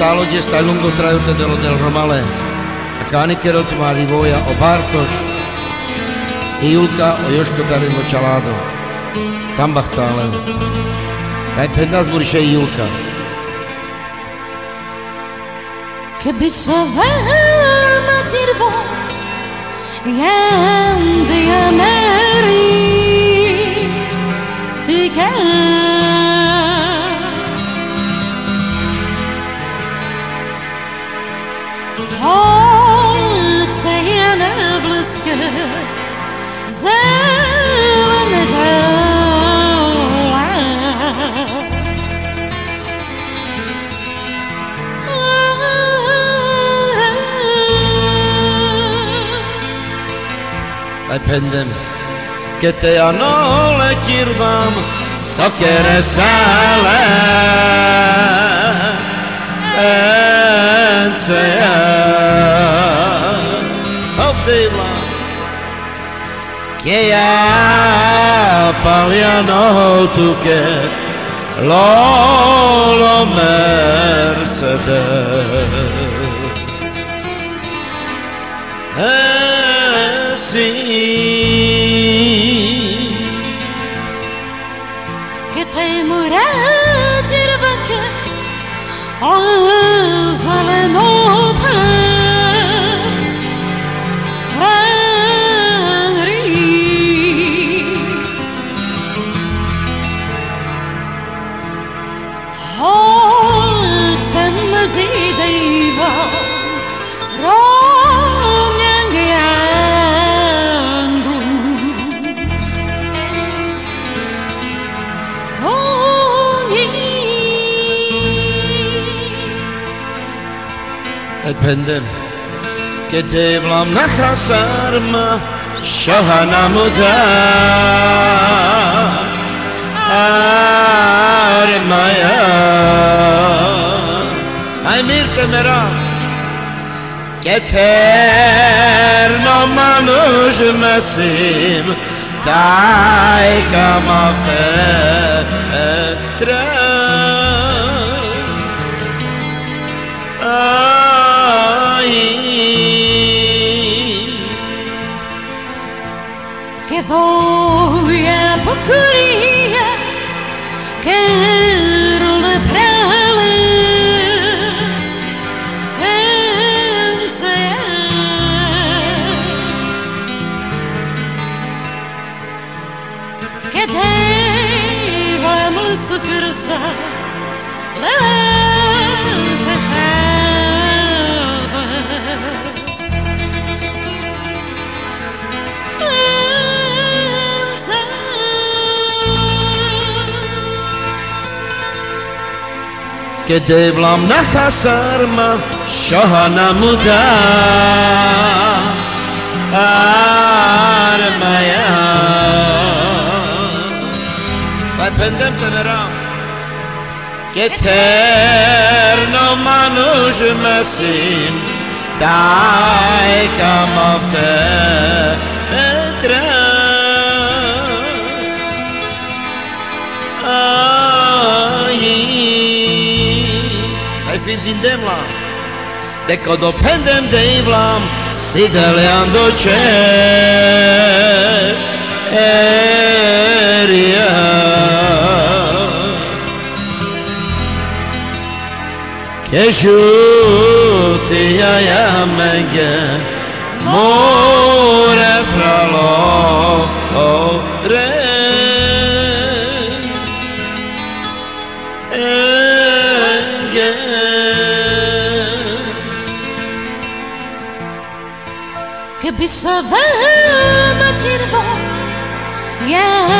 Teologista e lungo traiuto dello del Romale, a o Bartos, i o Daj pendem. Que te anole kirvam sakere sale. Enceja. Obdivla. Que ya paliano tu que Lolo Mercedes. assim. Que tem mulher et pender ke בלם blam na khasar ma shahana muda. Ar maya. Ay mir te mera ke no manuj masim dai eh, Te voiam să Kedevlam nakasarma Şahana muda Armaya Vai pendem temeram Keter no manuj mesim Dai kamafte Etra Ai Ai fizindem lá De kodo pendem de ivlam Sideleando ce Eria Keshuti ya menge More could be so. Yeah.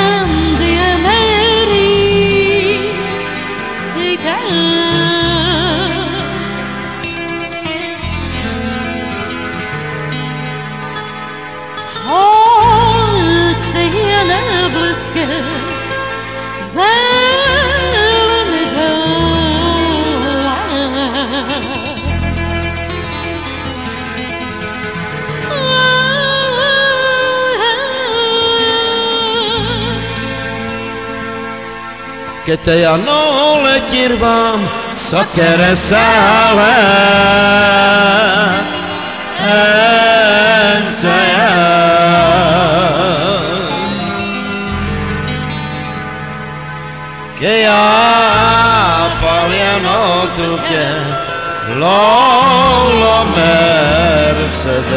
Che te hanno le kirvam sakere sale che appariano tu che lo Mercedes